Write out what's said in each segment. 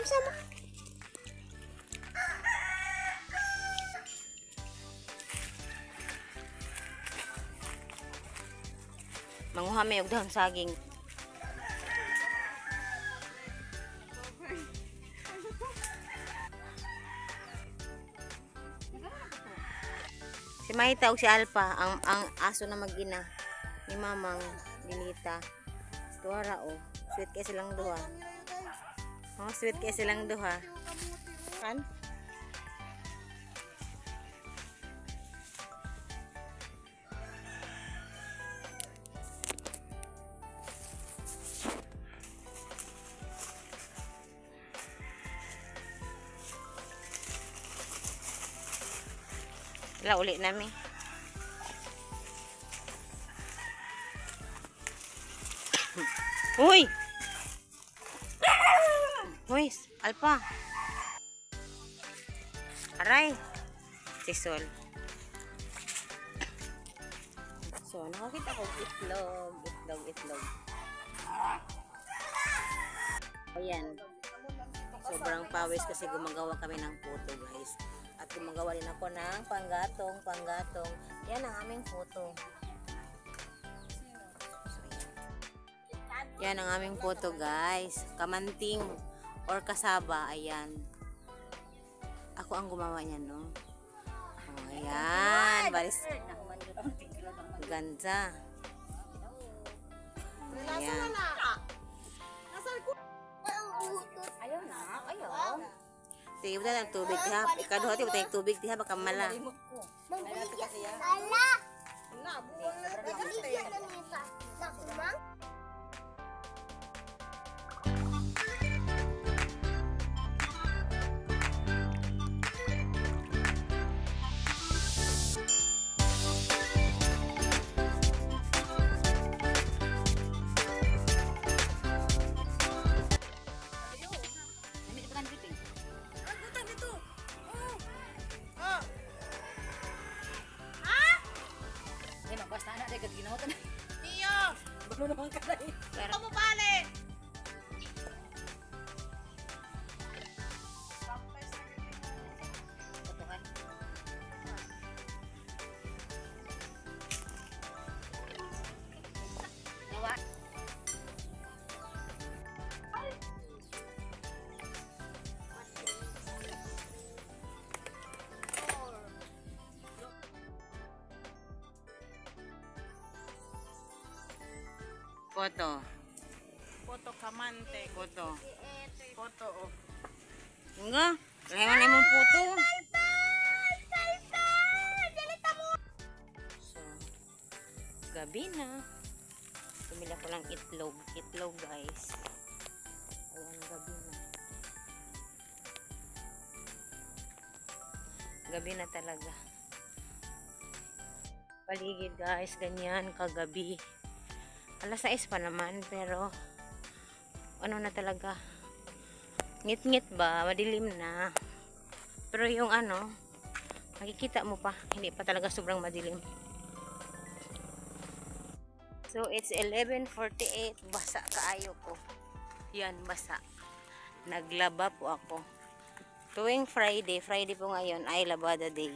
Sama. Manguha may og dahon saging. Si Maita ug si Alpa ang ang aso na magina ni Mamang Dinita. Tuwara o. Sweet kay silang duha. Oh, sweet kay silang duha. Kan? Wala uli namin. Uy! Uy, Alpa. Aray. Si Sol. So, nakakita ko itlog, itlog, itlog. Ayan. Sobrang pawis kasi gumagawa kami ng puto, guys. At gumagawa din ako ng panggatong, panggatong. Yan ang aming puto. Yan ang aming puto, guys. Kamanting or kasaba. Ayan. Ako ang gumawa niyan, no? Oh, ayan. Baris. Ganda. Ayan. Ayaw na, ayaw. Sige, buta ng tubig. Diha. Ikaduha, buta ng tubig. Diha, baka mala. Ala! Koto. Poto kamante. Koto. Poto oh. Nga, kaya na mong puto. So, gabi na. Tumila ko lang itlog. Itlog, guys. Ayan, gabi na. Gabi na talaga. Paligid, guys. Ganyan, kagabi. Alas 6 pa naman, pero ano na talaga, ngit-ngit ba, madilim na. Pero yung ano, makikita mo pa, hindi pa talaga sobrang madilim. So, it's 11.48, basa kaayo ko. Yan, basa. Naglaba po ako. Tuwing Friday, Friday po ngayon ay labada day.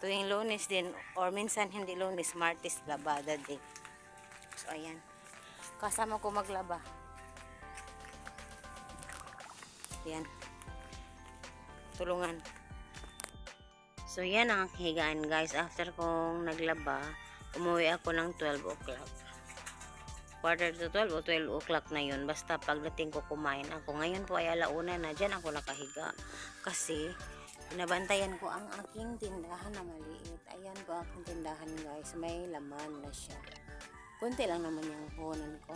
Tuwing lunes din, or minsan hindi lunes, martes, labada day. So, ayan. Kasama ko maglaba. Yan. Tulungan. So, yan ang higaan guys. After kong naglaba, umuwi ako ng 12 o'clock. Quarter to 12 o 12 o'clock na yun. Basta pagdating ko kumain ako. Ngayon po ay alauna na. Diyan ako nakahiga. Kasi, pinabantayan ko ang aking tindahan na maliit. Ayan po aking tindahan guys. May laman na siya. Kunti lang naman yung puhunan ko.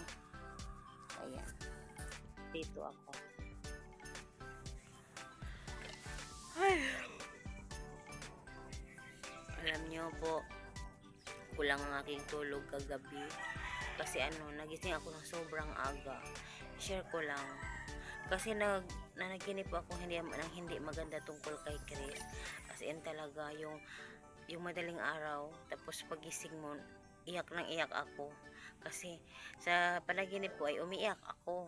Ayan. Dito ako. Alam nyo po, kulang ang aking tulog kagabi. Kasi ano, nagising ako ng sobrang aga. Share ko lang. Kasi nag, nanaginip ako hindi, ng hindi maganda tungkol kay Chris. As in talaga, yung, yung madaling araw, tapos pagising mo, iyak nang iyak ako. Kasi sa panaginip ko ay umiiyak ako.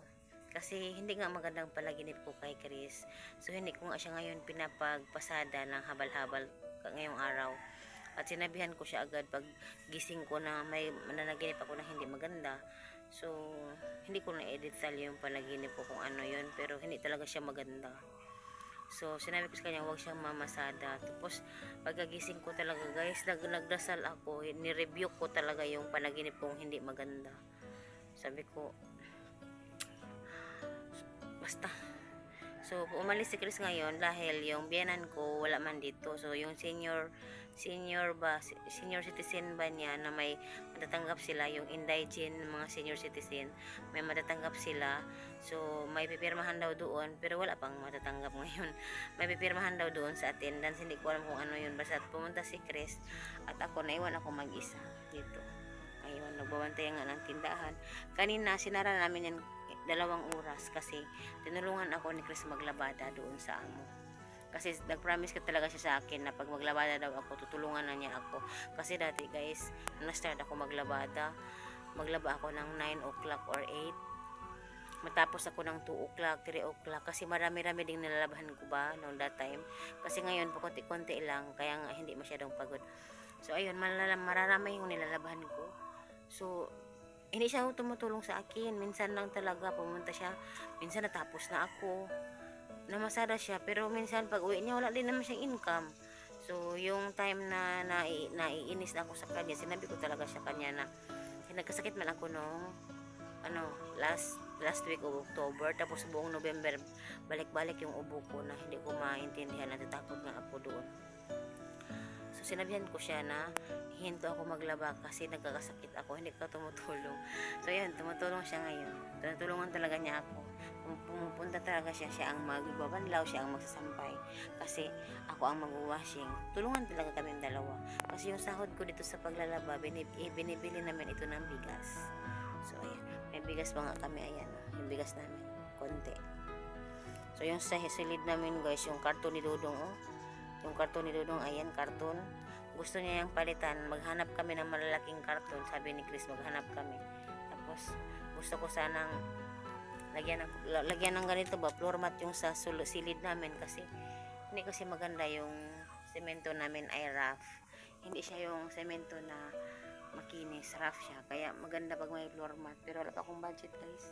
Kasi hindi nga magandang palaginip ko kay Chris. So hindi ko nga siya ngayon pinapagpasada ng habal-habal ngayong araw. At sinabihan ko siya agad pag gising ko na may mananaginip ako na hindi maganda. So, hindi ko na-edit yung panaginip ko kung ano yun. Pero hindi talaga siya maganda. So, sinabi ko sa kanya, huwag siyang mamasada. Tapos, pagkagising ko talaga, guys, nag nagdasal ako. Ni-review ko talaga yung panaginip kong hindi maganda. Sabi ko, basta. So, umalis si Chris ngayon dahil yung biyanan ko wala man dito. So, yung senior senior ba, senior citizen ba niya na may matatanggap sila, yung indigent mga senior citizen, may matatanggap sila. So, may pipirmahan daw doon, pero wala pang matatanggap ngayon. May pipirmahan daw doon sa attendance, hindi ko alam kung ano yun. Basta pumunta si Chris at ako, naiwan ako mag-isa dito. Ayun, nagbabantay nga ng tindahan. Kanina, sinara namin yan dalawang oras kasi tinulungan ako ni Chris maglabada doon sa amo. Kasi nag-promise ka talaga siya sa akin na pag maglabada daw ako, tutulungan na niya ako. Kasi dati guys, nung na-start ako maglabada, maglaba ako ng 9 o'clock or 8. Matapos ako ng 2 o'clock, 3 o'clock. Kasi marami-rami ding nilalabahan ko ba noong that time. Kasi ngayon, pa konti-konti lang, kaya nga hindi masyadong pagod. So ayun, mararami yung nilalabahan ko. So, hindi siya tumutulong sa akin. Minsan lang talaga pumunta siya. Minsan natapos na ako. Namasada siya. Pero minsan pag uwi niya, wala din naman siyang income. So, yung time na nai, naiinis na ako sa kanya, sinabi ko talaga siya kanya na "Eh, nagkasakit man ako nung ano, last last week of October tapos buong November balik-balik yung ubo ko na hindi ko maintindihan natatakot nga ako doon sinabihan ko siya na hinto ako maglaba kasi nagkakasakit ako hindi ka tumutulong. So yun tumutulong siya ngayon. Tinutulungan talaga niya ako. Pum- pumupunta talaga siya. Siya ang magbabanlaw siya ang magsasampay kasi ako ang magwashing. Tulungan talaga kami dalawa. Kasi yung sahod ko dito sa paglalaba binib- eh, binibili namin ito ng bigas. So ayan. May bigas pa nga kami ayan yung bigas namin konti. So yung sa silid namin guys yung karton ni Dudong oh yung karton ni Dudong ayan karton. Gusto niya yung palitan. Maghanap kami ng malalaking karton. Sabi ni Chris maghanap kami. Tapos gusto ko sanang lagyan ng, la- lagyan ng ganito ba floor mat yung sa sul- silid namin kasi hindi kasi maganda yung semento namin ay rough. Hindi siya yung semento na makinis rough siya. Kaya maganda pag may floor mat. Pero wala pa akong budget guys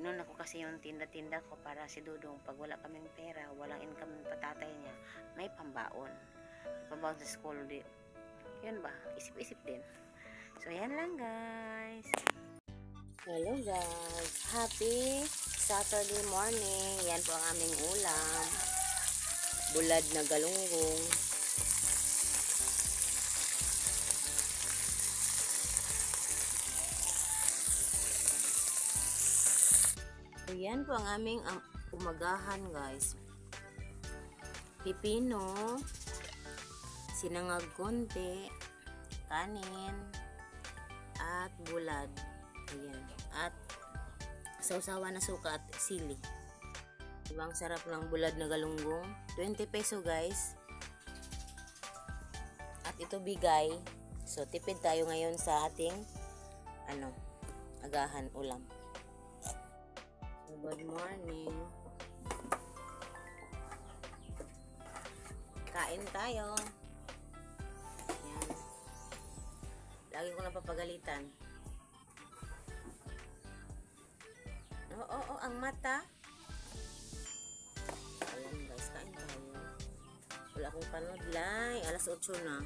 Inon ako kasi yung tinda-tinda ko para si Dudong pag wala kaming pera, walang income ng patatay niya, may pambaon. May pambaon sa school di. Yun ba? Isip-isip din. So, yan lang guys. Hello guys. Happy Saturday morning. Yan po ang aming ulam. Bulad na galunggong. So, yan po ang aming um, umagahan guys. Pipino, sinangag konti, kanin, at bulad. Ayan. At sausawa na suka at sili. Ibang sarap ng bulad na galunggong. 20 peso guys. At ito bigay. So tipid tayo ngayon sa ating ano, agahan ulam. Good morning. Kain tayo. Ayan. Lagi ko napapagalitan. Oo, oo, oo, ang mata. Ayan guys, kain tayo. Wala akong panood lang. Alas 8 na.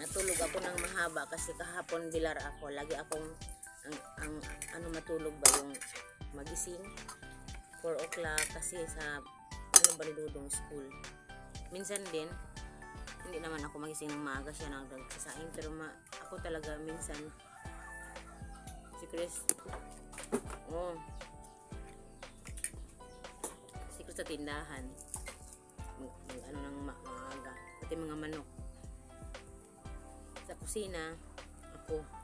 Natulog ako ng mahaba kasi kahapon bilar ako. Lagi akong ang, ang ano matulog ba yung magising? 4 o'clock kasi sa ano ba ni Dudong school. Minsan din hindi naman ako magising ng maaga siya nang nagsasaing pero ma, ako talaga minsan si Chris oh. Si Chris sa tindahan mag- ano ng ma, maaga pati mga manok. Sa kusina ako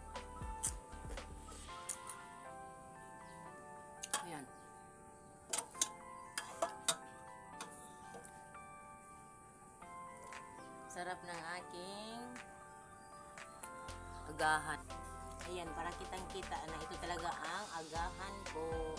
sarap ng aking agahan. Ayan, para kitang kita na ito talaga ang agahan ko.